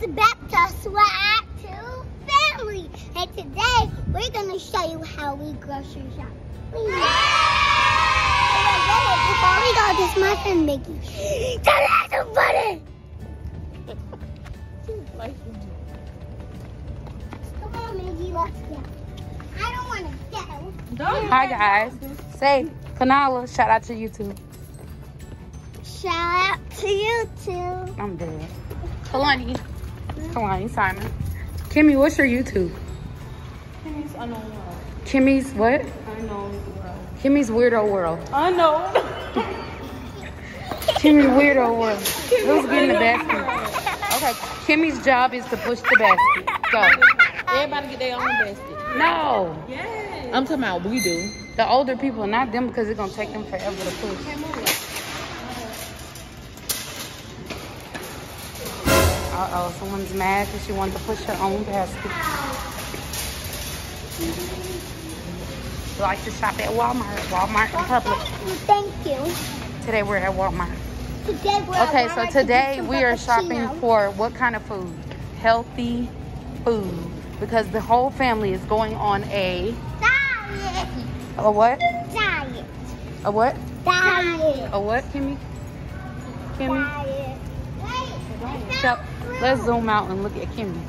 Welcome back to Swag Tube Family. And today we're gonna show you how we grocery shop. Please. Before we go, this is my friend Mickey. Tell us somebody. Come on, Mickey, let's go. I don't wanna go. Hi guys. Say Kanala, shout out to YouTube. Shout out to YouTube. I'm dead. Kalani. Kalani Simon. Kimmy, what's your YouTube? Kimmy's unknown world. Kimmy's what? Unknown world. Kimmy's Weirdo World. Unknown. Kimmy's Weirdo World. Who's getting the basket? Okay, Kimmy's job is to push the basket. Go. Everybody get their own basket. No, Yes. I'm talking about we do. the older people, not them, because it's gonna take them forever to push. Uh oh, someone's mad because she wanted to push her own basket. Like to shop at Walmart, Walmart in public. Thank you. Today we're at Walmart. Today we're Okay, at so to today get we are shopping for what kind of food? Healthy food. Because the whole family is going on a diet. a what? Diet. A what? Diet. A what, Kimmy? Kimmy? Diet. Wait, So, let's zoom out and look at Kimmy.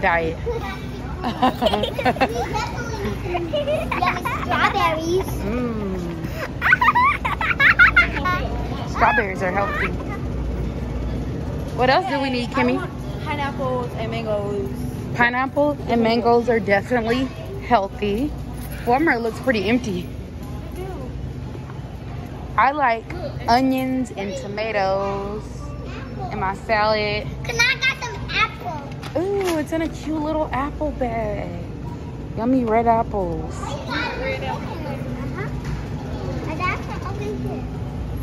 Diet. Strawberries. Mmm. Strawberries are healthy. What else do we need, Kimmy? Pineapples and mangoes. Pineapple and mangoes are definitely healthy. Walmart looks pretty empty. I like onions and tomatoes in my salad. Can I got some apples? Ooh, it's in a cute little apple bag. Yummy red apples. Uh-huh. And that's the open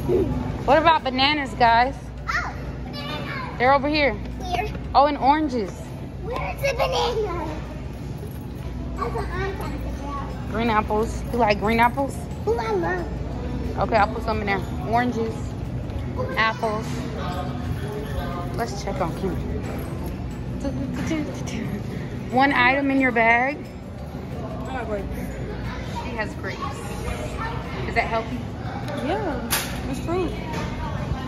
here. What about bananas, guys? Oh, banana. They're over here. Where? Oh, and oranges. Where's the banana? That's what I'm trying to. Green apples. You like green apples? Who I love. Okay, I'll put some in there. Oranges, apples. Let's check on Kimmy. One item in your bag. I got grapes. She has grapes. Is that healthy? Yeah, it's fruit.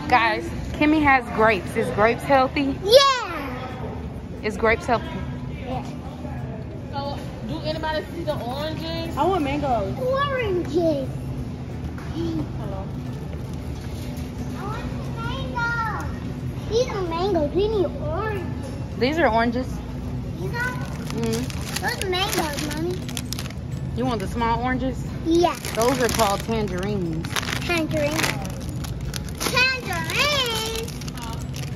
Guys, Kimmy has grapes. Is grapes healthy? Yeah. Is grapes healthy? Yeah. So, do anybody see the oranges? I want mangoes. Oranges. These are mangoes. We need oranges. These are oranges. These are Mm. those mangoes, mommy. You want the small oranges? Yeah. Those are called tangerines. Tangerines. Tangerine.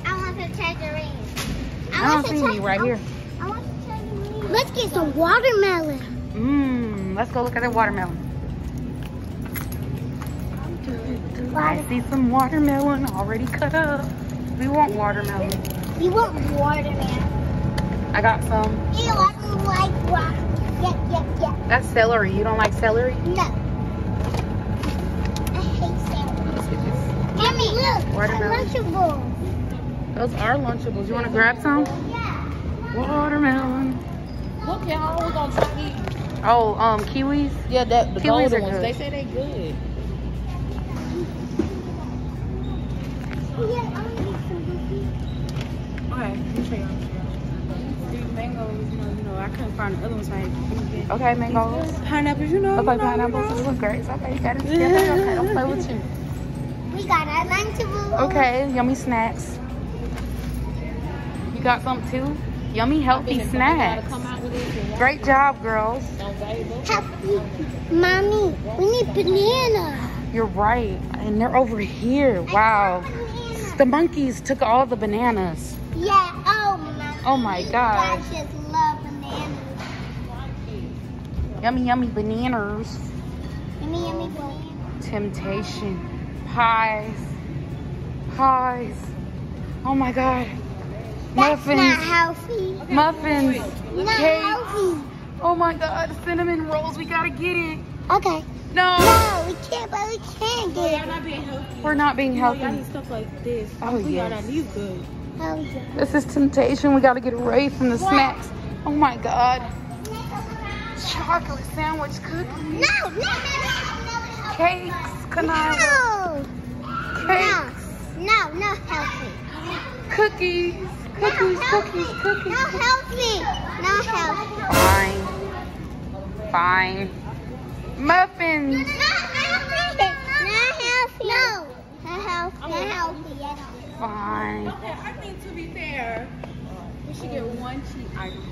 I want the tangerine. I don't see any right here. I want the tangerine. Let's get some watermelon. Mmm. Let's go look at the watermelon. I see some watermelon already cut up. We want watermelon. We want watermelon? I got some. You like like rock? Yep, yep, yep. That's celery. You don't like celery? No. I hate celery. Let's get. Mommy, look. Watermelon. Lunchables. Those are Lunchables. You want to grab some? Yeah. Watermelon. Look, y'all, we're gonna try these. Oh, um, kiwis. Yeah, that the Kiwis golden are ones. good. They say they're good. Mangoes, you know, you know, I couldn't find the other ones. So I had Okay, mangoes. pineapples, you know. Okay, you know, pineapples. you Those know. look great. Okay, you got it together. Okay, I'll play with you. We got our Lunchable. Okay, yummy snacks. You got some too? Yummy, healthy If I gotta snacks. come out with this, then y'all Great job, girls. don't valuable. Happy. Mommy, we need banana. You're right. And they're over here. Wow. Banana. The monkeys took all the bananas. Yeah, oh my. My You gosh. just love bananas. Yummy, yummy bananas. Yummy, yummy banana. Temptation. Pies. Pies. Oh my god. That's not Muffins. healthy. Muffins. Not Cakes. healthy. Oh my god. Cinnamon rolls. We gotta get it. Okay. No. No, we can't, but we can Y'all get not being healthy. We're not being You know, y'all healthy. need stuff like this. Oh, We got yes. our knees This is temptation. We got to get away from the What? snacks. Oh my God. Chocolate sandwich cookies. No, no, no, no, Cakes. Canara. no. Cakes. No, no, not healthy. Cookies. Cookies, healthy. cookies, cookies. Not healthy. Not healthy. Fine. Fine. Muffins. Not healthy. Not healthy. No. Not healthy. Not healthy at all. Fine. Okay, I think to be fair, we should get one cheat item.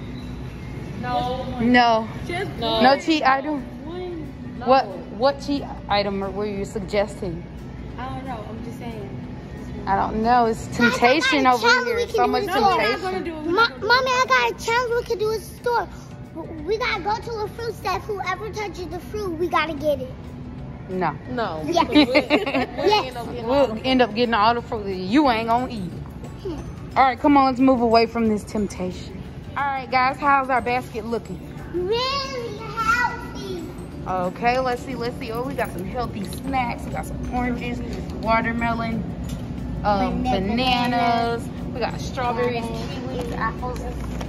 No. No. Just No. No cheat item. one. What what cheat item were you suggesting? I don't know. I'm just saying. I don't know. It's temptation got a over challenge here. we can So do much in No, we're not gonna temptation. We're Ma- not gonna Mommy, do I got a challenge we could do at the store. We gotta go to a fruit stand. Whoever touches the fruit, we gotta get it. No. No. Yeah. We'll, we'll Yes. end up getting all We'll the end up getting all the fruit that you ain't gonna eat. All right, come on, let's move away from this temptation. All right, guys, how's our basket looking? Really healthy. Okay, let's see, let's see. Oh, we got some healthy snacks. We got some oranges, watermelon, um, Banana- bananas. We got strawberries, kiwis, apples.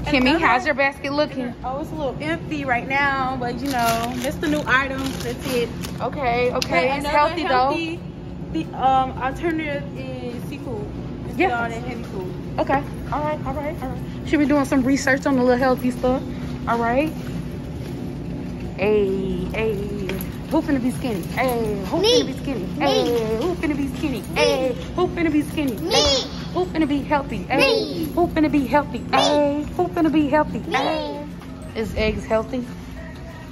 Kimmy, how's your basket looking? Oh, it's a little empty right now, but you know, that's the new item. That's it. Okay, okay, But it's another healthy, though. The um alternative is seafood. Instead Yeah. of all that heavy food. Okay, all right, all right, all right. Should be doing some research on the little healthy stuff. All right. Hey, hey. Who finna be skinny? Hey, who Me. finna be skinny? Me. Hey, who finna be skinny? Hey, who finna be skinny? Me. Hey, who finna be healthy? Hey, Me. who finna be healthy? Hey, eh? who finna be healthy? Hey. Me. Eh? Is eggs healthy?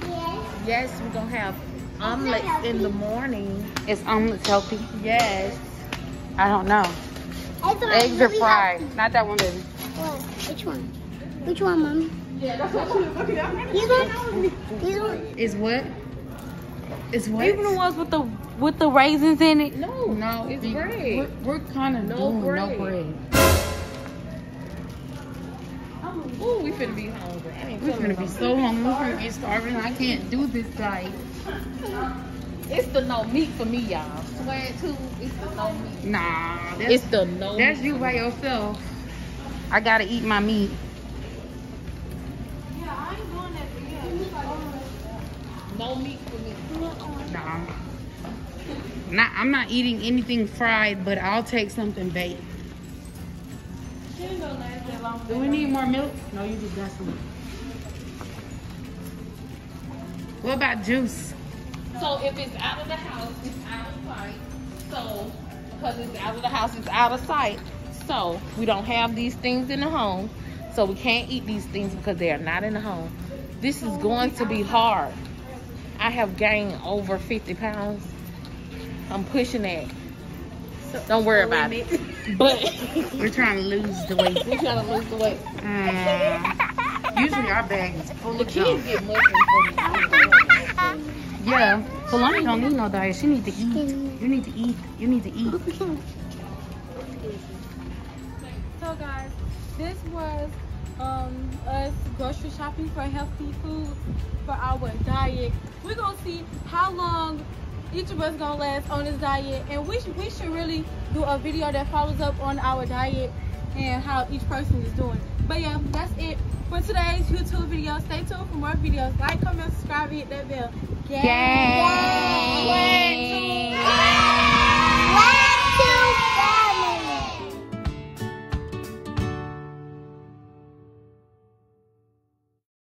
Yes. Yes, we're gonna have omelets in the morning. Is omelets healthy? Yes. I don't know. Eggs are, Eggs are really fried. healthy. Not that one, baby. What? Which one? Which one, mommy? Yeah, that's what she was looking at. These ones? These ones? Is what? Is what? Even the ones with the with the raisins in it. No. No, It's the- bread. We're, we're kind of No doing bread. no bread. Oh, Ooh, we finna be hungry. I ain't We're gonna be so hungry. We're gonna get starving. I can't do this diet. It's the no meat for me, y'all. Swear to, it's the no meat. Nah, that's, It's the no that's meat. you by yourself. I gotta eat my meat. Yeah, I ain't doing that. No meat Nah. Not, I'm not eating anything fried, but I'll take something baked. She ain't gonna last that long. Do we need more milk? No, you just got some. What about juice? So if it's out of the house, it's out of sight. So because it's out of the house, it's out of sight. So we don't have these things in the home. So we can't eat these things because they are not in the home. This is going to be hard. I have gained over 50 pounds. I'm pushing that. Don't worry about it. But We're trying to lose the weight. we're trying to lose the weight. Mm. Usually our bag is full The of kids get me. Yeah, Kalani don't need no diet. She need to eat. You need to eat. You need to eat. So guys, this was um us grocery shopping for healthy food for our diet. We're gonna see how long each of us gonna last on this diet, and we should we should really do a video that follows up on our diet and how each person is doing. But yeah, that's it for today's YouTube video. Stay tuned for more videos. Like, comment, subscribe, hit that bell. Gang. Gang.